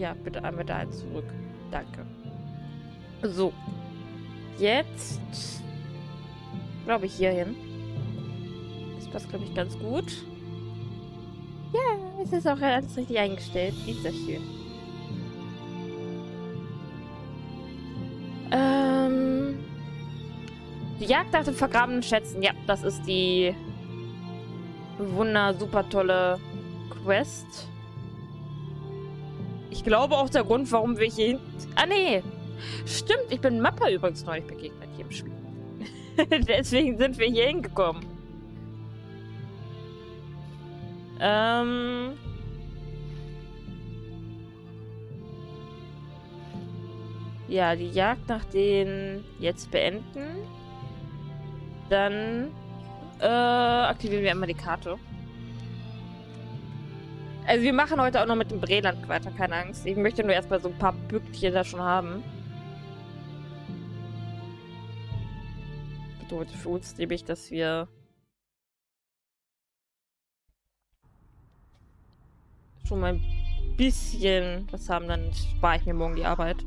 Ja, bitte einmal dahin zurück. Danke. So. Jetzt. Glaube ich hier hin. Das passt, glaube ich, ganz gut. Ja, es ist auch alles richtig eingestellt. Wie sehr schön. Ähm. Die Jagd nach den vergrabenen Schätzen. Ja, das ist die wunder super tolle Quest. Ich glaube auch der Grund, warum wir hier hin... Ah, nee. Stimmt, ich bin Mappa übrigens neulich begegnet hier im Spiel. Deswegen sind wir hier hingekommen. Ähm... Ja, die Jagd nach den jetzt beenden. Dann äh, aktivieren wir einmal die Karte. Also wir machen heute auch noch mit dem Breland weiter, keine Angst. Ich möchte nur erstmal so ein paar Pünktchen da schon haben. Bedeutet für uns nämlich, dass wir schon mal ein bisschen was haben, dann spare ich mir morgen die Arbeit.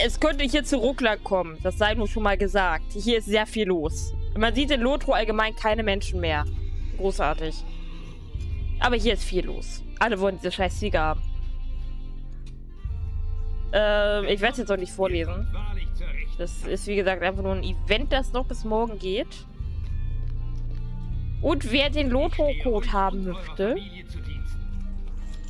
Es könnte hier zu Ruckler kommen, das sei nur schon mal gesagt. Hier ist sehr viel los. Man sieht in Lotro allgemein keine Menschen mehr. Großartig. Aber hier ist viel los. Alle wollen diese scheiß Ziege haben. Ähm, ich werde es jetzt auch nicht vorlesen. Das ist, wie gesagt, einfach nur ein Event, das noch bis morgen geht. Und wer den Lotro-Code haben möchte,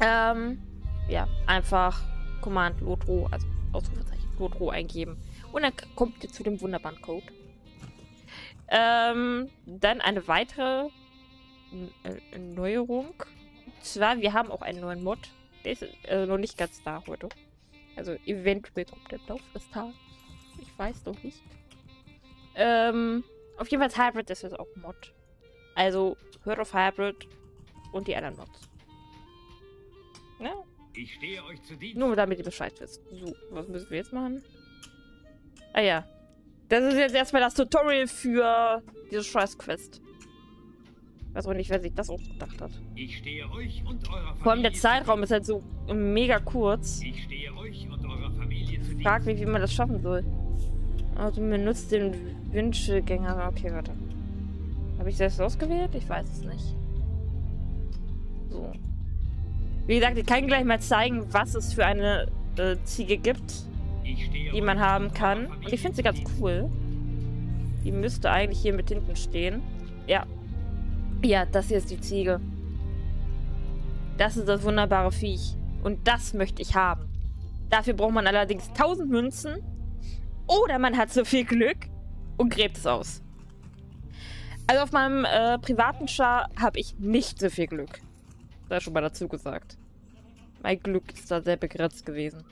ähm, ja, einfach Command Lotro, also Ausrufezeichen Lotro eingeben. Und dann kommt ihr zu dem wunderbaren Code. Ähm, dann eine weitere Neuerung. Und zwar, wir haben auch einen neuen Mod. Der ist äh, noch nicht ganz da heute. Also eventuell kommt der im Laufe des Tages. Ich weiß noch nicht. Ähm, auf jeden Fall Hybrid ist jetzt auch ein Mod. Also hört auf Hybrid und die anderen Mods. Ja. Ich stehe euch zu. Nur damit ihr Bescheid wisst. So, was müssen wir jetzt machen? Ah ja. Das ist jetzt erstmal das Tutorial für diese Scheiß-Quest. Weiß auch nicht, wer sich das ausgedacht hat. Ich stehe euch und eurer Familie Vor allem der Zeitraum ist halt so mega kurz. Ich stehe euch und eurer Familie zu Frag mich, wie man das schaffen soll. Also man nutzt den Wünschegänger. Okay, warte. Habe ich selbst ausgewählt? Ich weiß es nicht. So. Wie gesagt, ich kann gleich mal zeigen, was es für eine äh, Ziege gibt, die man haben kann. Und ich finde sie ganz cool. Die müsste eigentlich hier mit hinten stehen. Ja, ja, das hier ist die Ziege. Das ist das wunderbare Viech. Und das möchte ich haben. Dafür braucht man allerdings 1000 Münzen. Oder man hat so viel Glück und gräbt es aus. Also auf meinem äh, privaten Char habe ich nicht so viel Glück. Da schon mal dazu gesagt. Mein Glück ist da sehr begrenzt gewesen.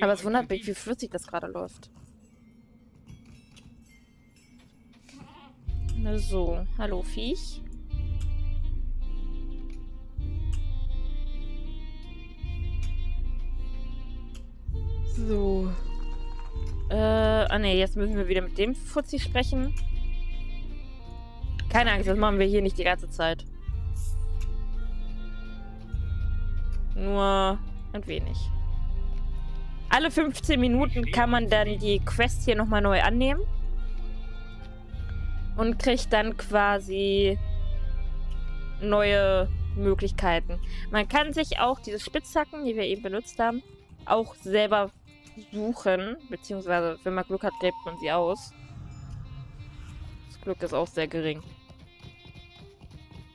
Aber es wundert mich, wie flüssig das gerade läuft. So, hallo Viech. So. Äh, ah ne, jetzt müssen wir wieder mit dem Fuzzi sprechen. Keine Angst, das machen wir hier nicht die ganze Zeit. Nur ein wenig. Alle 15 Minuten kann man dann die Quest hier nochmal neu annehmen und kriegt dann quasi neue Möglichkeiten. Man kann sich auch diese Spitzhacken, die wir eben benutzt haben, auch selber suchen, beziehungsweise wenn man Glück hat, gräbt man sie aus. Das Glück ist auch sehr gering.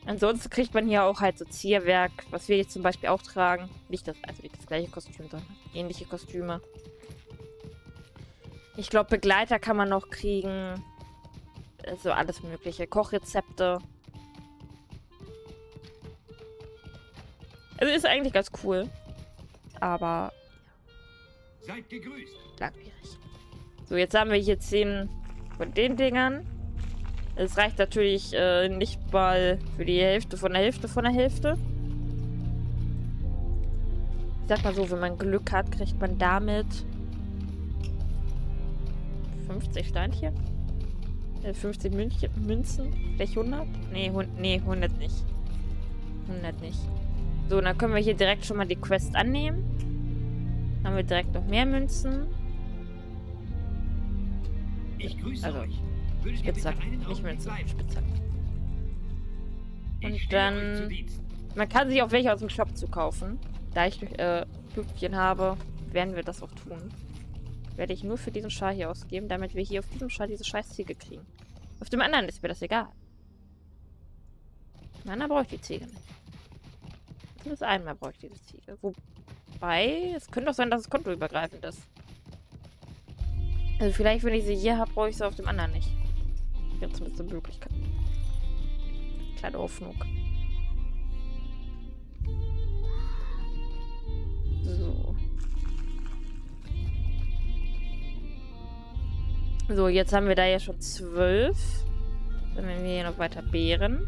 Ansonsten kriegt man hier auch halt so Zierwerk, was wir jetzt zum Beispiel auch tragen. Nicht das, also nicht das gleiche Kostüm, sondern ähnliche Kostüme. Ich glaube, Begleiter kann man noch kriegen. Also alles mögliche. Kochrezepte. Also ist eigentlich ganz cool. Aber... Seid gegrüßt. Langwierig. So, jetzt haben wir hier 10 von den Dingern. Es reicht natürlich äh, nicht mal für die Hälfte von der Hälfte von der Hälfte. Ich sag mal so, wenn man Glück hat, kriegt man damit 50 Steinchen. 50 München, Münzen? Vielleicht 100? Nee, nee, 100 nicht. 100 nicht. So, dann können wir hier direkt schon mal die Quest annehmen. Dann haben wir direkt noch mehr Münzen. Ich grüße Also, euch. Spitzhack, nicht Münzen? Spitzhack. Und dann-. Man kann sich auch welche aus dem Shop zu kaufen. Da ich äh, Pünktchen habe, werden wir das auch tun. Werde ich nur für diesen Schal hier ausgeben, damit wir hier auf diesem Schal diese scheiß Ziege kriegen. Auf dem anderen ist mir das egal. Nein, da brauche ich die Ziege nicht. Zumindest einmal brauche ich diese Ziege. Wobei, es könnte auch sein, dass es kontoübergreifend ist. Also vielleicht, wenn ich sie hier habe, brauche ich sie auf dem anderen nicht. Wäre zumindest eine Möglichkeit. Kleine Hoffnung. So. So, jetzt haben wir da ja schon zwölf. Dann werden wir hier noch weiter Beeren.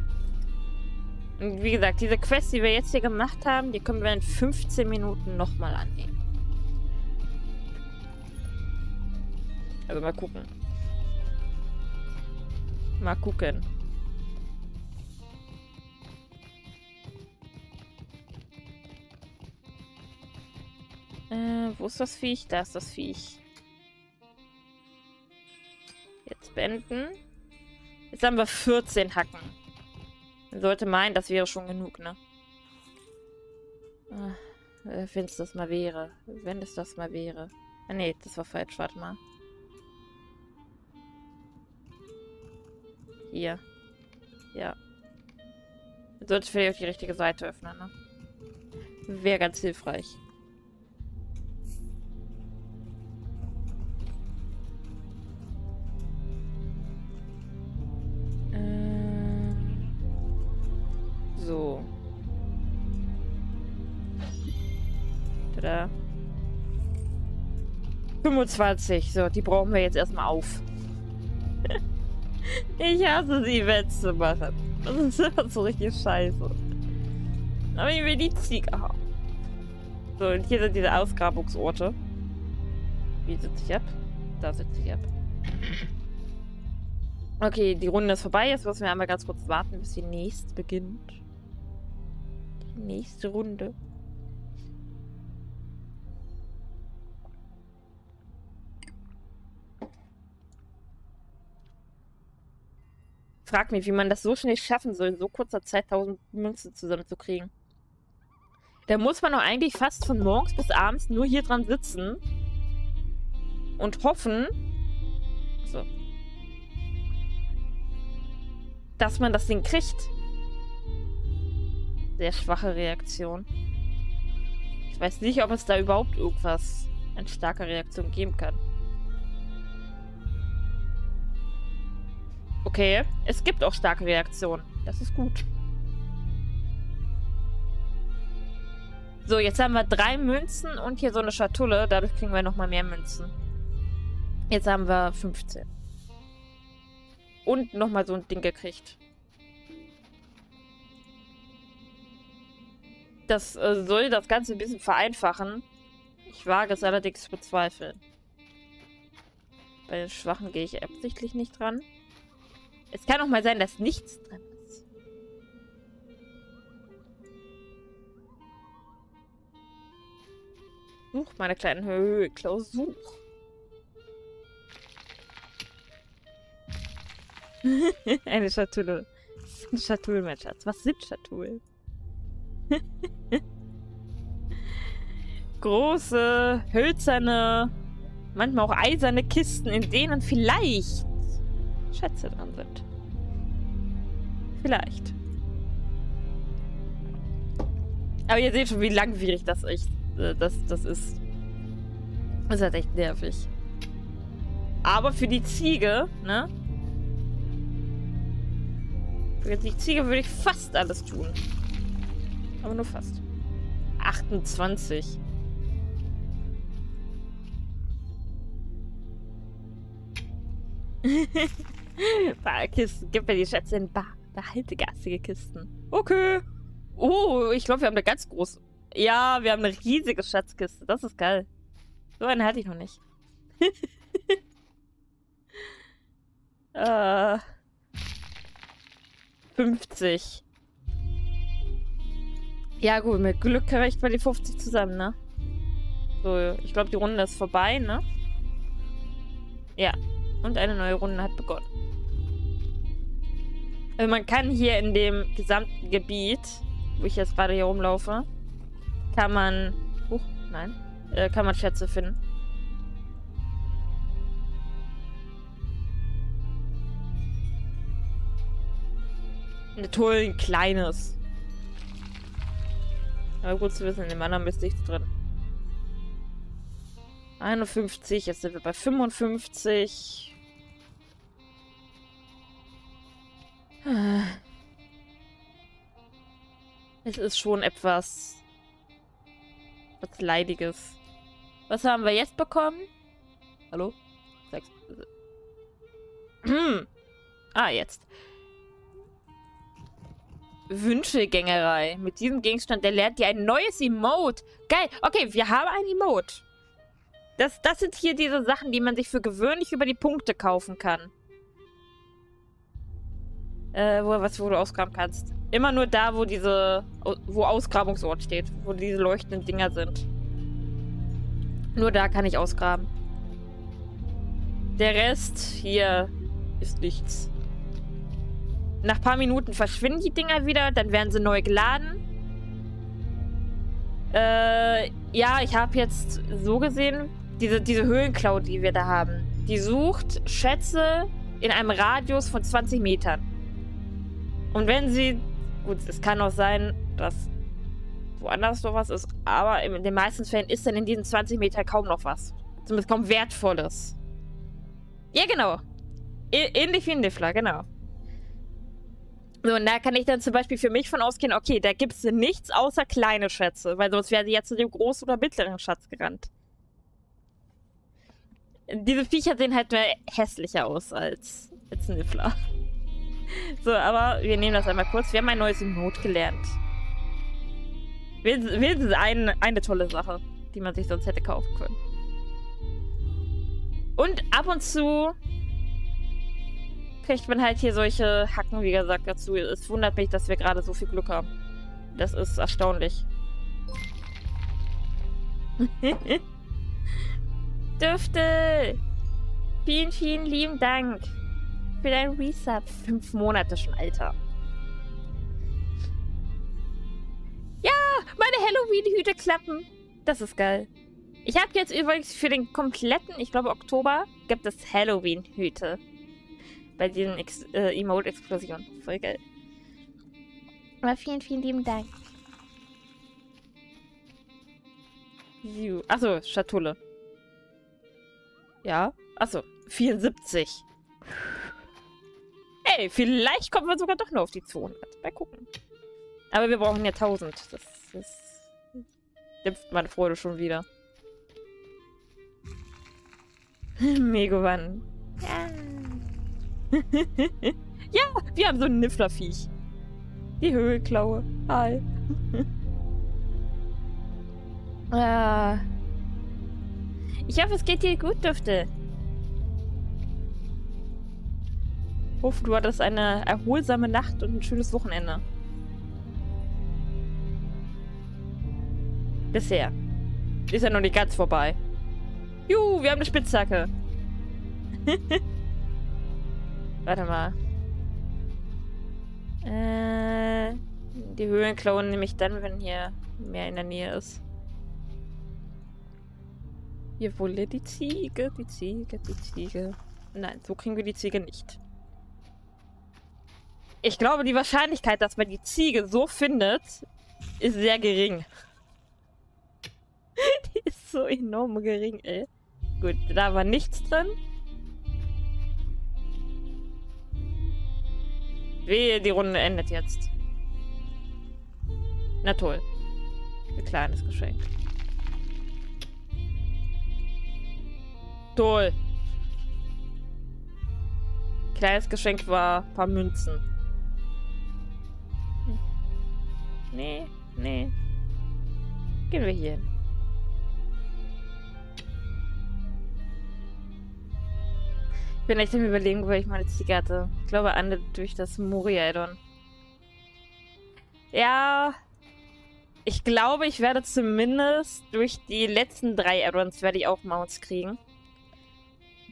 Und wie gesagt, diese Quest, die wir jetzt hier gemacht haben, die können wir in 15 Minuten nochmal annehmen. Also mal gucken. Mal gucken. Äh, wo ist das Viech? Da ist das Viech. Beenden. Jetzt haben wir 14 Hacken. Man sollte meinen, das wäre schon genug, ne? Ah, äh, Wenn es das mal wäre. Wenn es das mal wäre. Ah, nee, das war falsch. Warte mal. Hier. Ja. Man sollte vielleicht auch die richtige Seite öffnen, ne? Wäre ganz hilfreich. 25. So, die brauchen wir jetzt erstmal auf. ich hasse sie Wetz zu machen. Das ist immer so richtig scheiße. Aber ich will die Ziege haben. So, und hier sind diese Ausgrabungsorte. Wie sitze ich ab? Da sitze ich ab. Okay, die Runde ist vorbei. Jetzt müssen wir einmal ganz kurz warten, bis die nächste beginnt. Die nächste Runde. Frag mich, wie man das so schnell schaffen soll, in so kurzer Zeit 1000 Münzen zusammenzukriegen. Da muss man doch eigentlich fast von morgens bis abends nur hier dran sitzen und hoffen, so, dass man das Ding kriegt. Sehr schwache Reaktion. Ich weiß nicht, ob es da überhaupt irgendwas eine starke Reaktion geben kann. Okay, es gibt auch starke Reaktionen. Das ist gut. So, jetzt haben wir drei Münzen und hier so eine Schatulle. Dadurch kriegen wir nochmal mehr Münzen. Jetzt haben wir 15. Und nochmal so ein Ding gekriegt. Das äh, soll das Ganze ein bisschen vereinfachen. Ich wage es allerdings zu bezweifeln. Bei den Schwachen gehe ich absichtlich nicht dran. Es kann auch mal sein, dass nichts drin ist. Such meine kleinen Höhe, Klaus, such. Eine Schatulle. Das sind Schatullen, mein Schatz. Was sind Schatullen? Große, hölzerne, manchmal auch eiserne Kisten, in denen vielleicht Schätze dran sind. Vielleicht. Aber ihr seht schon, wie langwierig das echt äh, das, das ist. Das ist halt echt nervig. Aber für die Ziege, ne? Für die Ziege würde ich fast alles tun. Aber nur fast. 28. Barkisten. Gib mir die Schätze in Bar. Behalte garstige Kisten. Okay. Oh, ich glaube, wir haben eine ganz große. Ja, wir haben eine riesige Schatzkiste. Das ist geil. So eine hatte ich noch nicht. äh, 50. Ja, gut, mit Glück reicht man die 50 zusammen, ne? So, ich glaube, die Runde ist vorbei, ne? Ja. Und eine neue Runde hat begonnen. Also man kann hier in dem gesamten Gebiet, wo ich jetzt gerade hier rumlaufe, kann man... Huch, nein. Äh, kann man Schätze finden. Eine toll, ein kleines. Aber gut zu wissen, in dem anderen ist nichts drin. 51, jetzt sind wir bei 55. Es ist schon etwas... was Leidiges. Was haben wir jetzt bekommen? Hallo? Sechs. ah, jetzt. Wünschegängerei. Mit diesem Gegenstand erlernt ihr ein neues Emote. Geil. Okay, wir haben ein Emote. Das, das sind hier diese Sachen, die man sich für gewöhnlich über die Punkte kaufen kann. Äh, wo, was, wo du ausgraben kannst. Immer nur da, wo diese, wo Ausgrabungsort steht. Wo diese leuchtenden Dinger sind. Nur da kann ich ausgraben. Der Rest hier ist nichts. Nach ein paar Minuten verschwinden die Dinger wieder, dann werden sie neu geladen. Äh, ja, ich habe jetzt so gesehen, diese, diese Höhlenklau, die wir da haben, die sucht Schätze in einem Radius von 20 Metern. Und wenn sie, gut, es kann auch sein, dass woanders noch was ist, aber in den meisten Fällen ist dann in diesen 20 Metern kaum noch was. Zumindest kaum Wertvolles. Ja, genau. Ähnlich wie ein Niffler, genau. So, und da kann ich dann zum Beispiel für mich von ausgehen, okay, da gibt es nichts außer kleine Schätze, weil sonst wäre sie jetzt zu dem großen oder mittleren Schatz gerannt. Diese Viecher sehen halt mehr hässlicher aus als, als Niffler. So, aber wir nehmen das einmal kurz. Wir haben ein neues Not gelernt. Wenigstens ein, eine tolle Sache, die man sich sonst hätte kaufen können. Und ab und zu kriegt man halt hier solche Hacken, wie gesagt, dazu. Es wundert mich, dass wir gerade so viel Glück haben. Das ist erstaunlich. Düfte! Vielen, vielen lieben Dank für dein Resub. Fünf Monate schon, Alter. Ja, meine Halloween-Hüte klappen. Das ist geil. Ich habe jetzt übrigens für den kompletten, ich glaube Oktober, gibt es Halloween-Hüte bei diesen Ex äh, Emote-Explosionen. Voll geil. Aber vielen, vielen lieben Dank. Achso, Schatulle. Ja. Achso, 74. Ey, vielleicht kommen wir sogar doch nur auf die 200. Mal gucken. Aber wir brauchen ja 1000. Das, das dämpft meine Freude schon wieder. Megowan. Ja. ja, wir haben so ein Nifflerviech. Die Höhlklaue. Hi. ah. Ich hoffe, es geht dir gut, Düfte. Hoffe, du hattest eine erholsame Nacht und ein schönes Wochenende. Bisher. Ist ja noch nicht ganz vorbei. Juhu, wir haben eine Spitzhacke. Warte mal. Äh, die Höhlen klauen nämlich dann, wenn hier mehr in der Nähe ist. Hier wolle die Ziege, die Ziege, die Ziege. Nein, so kriegen wir die Ziege nicht. Ich glaube, die Wahrscheinlichkeit, dass man die Ziege so findet, ist sehr gering. die ist so enorm gering, ey. Gut, da war nichts drin. Wehe, die Runde endet jetzt. Na toll. Ein kleines Geschenk. Toll. Kleines Geschenk war ein paar Münzen. Nee, nee. Gehen wir hier hin. Ich bin echt im Überlegen, wo ich meine Zigarette. Ich glaube, eine durch das Moria-Addon. Ja. Ich glaube, ich werde zumindest durch die letzten drei Add-ons werde ich auch Mounts kriegen.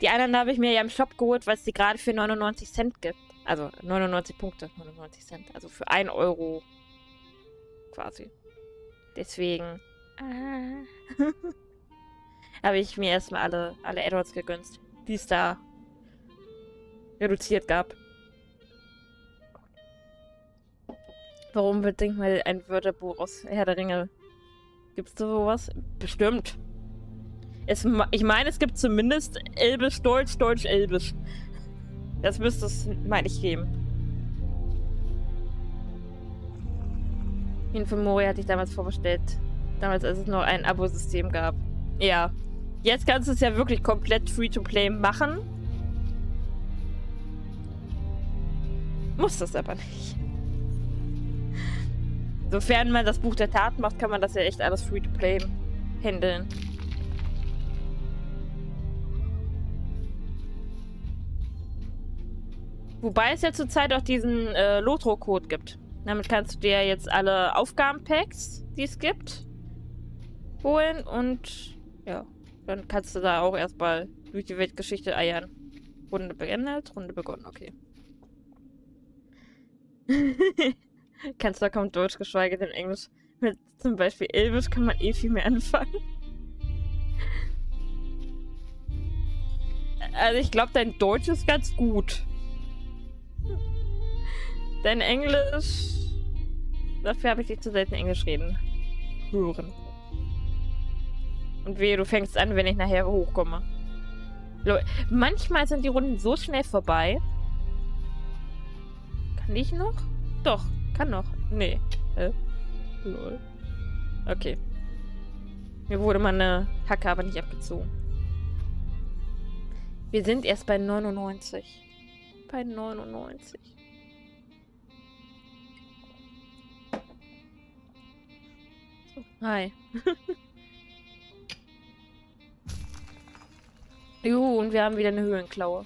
Die anderen habe ich mir ja im Shop geholt, weil es die gerade für 99 Cent gibt. Also 99 Punkte, 99 Cent. Also für 1 Euro quasi. Deswegen äh, habe ich mir erstmal alle, alle Add-ons gegönnt, die es da reduziert gab. Warum unbedingt mal ein Wörterbuch aus Herr der Ringe? Gibt's da sowas? Bestimmt. Es, ich meine, es gibt zumindest Elbisch, Deutsch, Deutsch, Elbisch. Das müsste es, meine ich, geben. Infomori hatte ich damals vorgestellt. Damals, als es noch ein Abo-System gab. Ja. Jetzt kannst du es ja wirklich komplett free-to-play machen. Muss das aber nicht. Sofern man das Buch der Tat macht, kann man das ja echt alles free-to-play handeln. Wobei es ja zurzeit auch diesen äh, Lotro-Code gibt. Damit kannst du dir jetzt alle Aufgabenpacks, die es gibt, holen und ja, dann kannst du da auch erstmal durch die Weltgeschichte eiern. Runde beendet, Runde begonnen, okay. kannst du kaum Deutsch, geschweige denn Englisch. Mit zum Beispiel Elbisch kann man eh viel mehr anfangen. Also ich glaube, dein Deutsch ist ganz gut. Dein Englisch... Dafür habe ich dich zu selten Englisch reden. Hören. Und wehe, du fängst an, wenn ich nachher hochkomme. Manchmal sind die Runden so schnell vorbei. Kann ich noch? Doch, kann noch. Nee. Äh. Lol. Okay. Mir wurde meine Hacke aber nicht abgezogen. Wir sind erst bei 99. Bei 99. Hi. Juhu, und wir haben wieder eine Höhenklaue.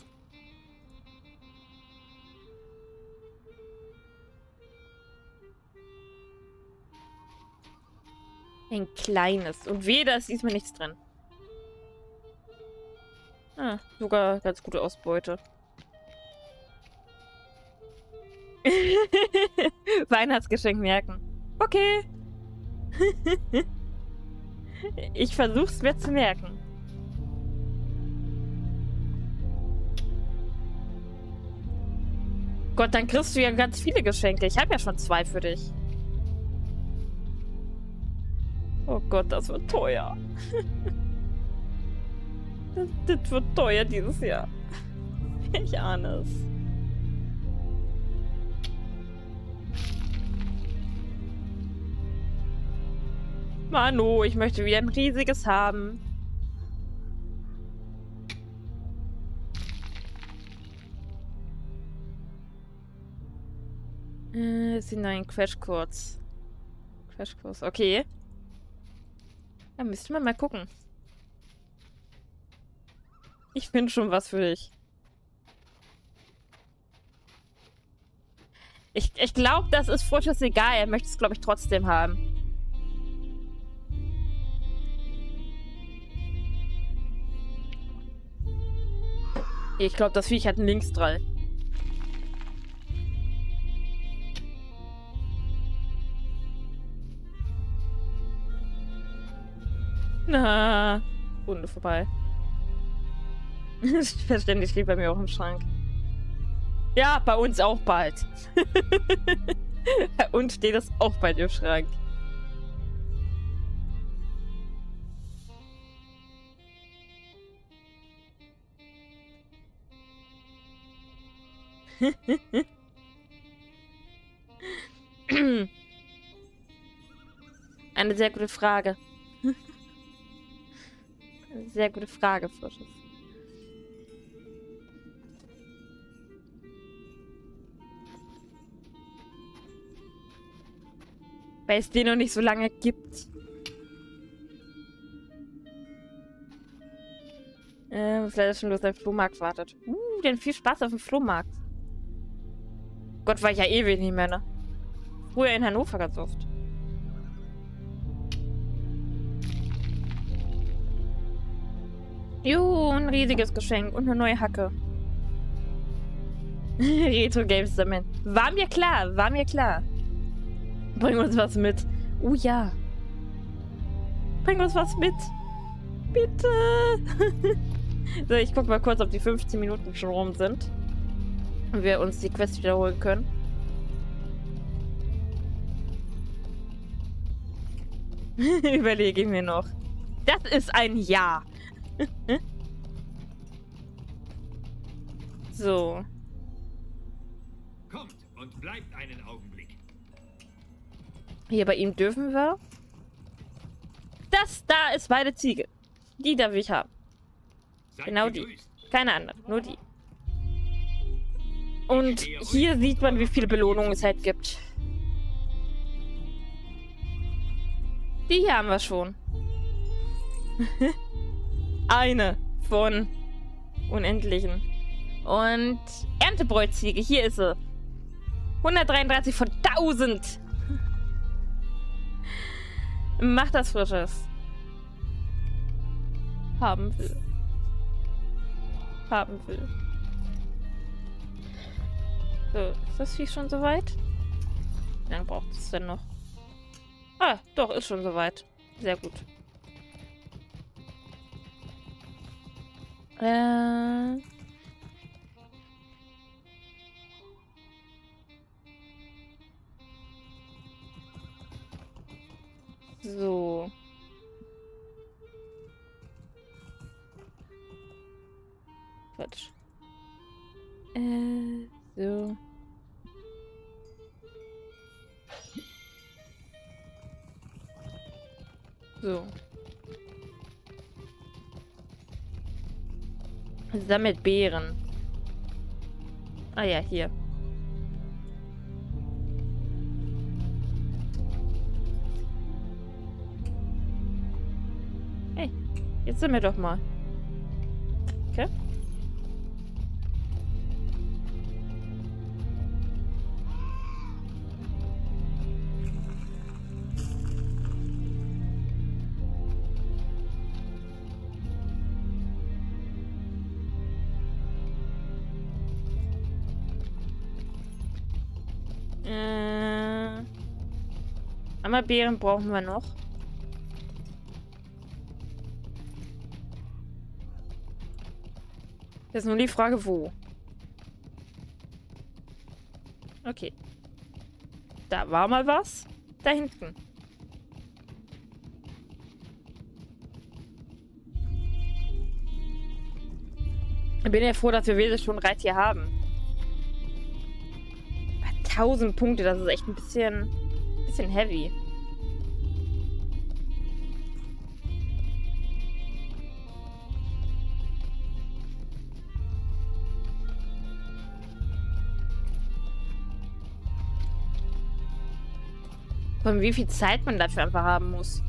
Ein kleines. Und weh, da ist diesmal nichts drin. Ah, sogar ganz gute Ausbeute. Weihnachtsgeschenk merken. Okay. ich versuch's mir zu merken. Gott, dann kriegst du ja ganz viele Geschenke. Ich habe ja schon zwei für dich. Oh Gott, das wird teuer. das, das wird teuer dieses Jahr. Ich ahne es. Manu, ich möchte wieder ein riesiges haben. Äh, sind neuen Crashkurs. Crashkurs, okay. Da müsste man mal gucken. Ich finde schon was für dich. Ich, ich glaube, das ist Furchus egal. Er möchte es, glaube ich, trotzdem haben. Ich glaube, das Viech hat einen Linksdrall. Na, Runde vorbei. Verständlich steht bei mir auch im Schrank. Ja, bei uns auch bald. bei uns steht das auch bald im Schrank. Eine sehr gute Frage. Eine sehr gute Frage, Frisches. Weil es den noch nicht so lange gibt. Äh, vielleicht schon los auf dem Flohmarkt wartet. Uh, denn viel Spaß auf dem Flohmarkt. Gott, war ich ja ewig nicht mehr, ne? Früher in Hannover ganz oft. Juhu, ein riesiges Geschenk und eine neue Hacke. Retro Games sammeln. War mir klar, war mir klar. Bring uns was mit. Oh ja. Bring uns was mit. Bitte. so, ich guck mal kurz, ob die 15 Minuten schon rum sind. Wir uns die Quest wiederholen können. Überlege ich mir noch. Das ist ein Ja. so. Kommt und bleibt einen Augenblick. Hier bei ihm dürfen wir. Das da ist meine Ziege. Die darf ich haben. Seid Genau die. Keine andere, nur die. Und hier sieht man, wie viele Belohnungen es halt gibt. Die hier haben wir schon. Eine von unendlichen. Und Erntebräuziege, hier ist sie. 133 von 1000. Macht das Frisches. Haben will. Haben will. So, ist das Vieh schon soweit? Wie lange braucht es denn noch? Ah, doch, ist schon soweit. Sehr gut. Äh. So. Quatsch. Äh, so. So. Sammelt Beeren. Ah ja, hier. Hey, jetzt sammel doch mal. Okay. Einmal Beeren brauchen wir noch. Jetzt nur die Frage, wo. Okay. Da war mal was. Da hinten. Ich bin ja froh, dass wir wirklich schon ein Reittier haben. 1000 Punkte, das ist echt ein bisschen, bisschen heavy. Von wie viel Zeit man dafür einfach haben muss.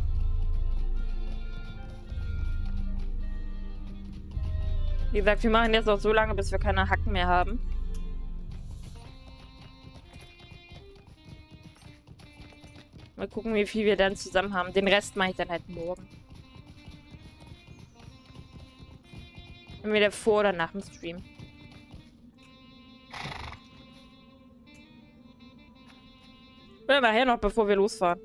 Wie gesagt, wir machen jetzt auch so lange, bis wir keine Hacken mehr haben. Mal gucken, wie viel wir dann zusammen haben. Den Rest mache ich dann halt morgen. Entweder vor oder nach dem Stream. Oder nachher noch, bevor wir losfahren.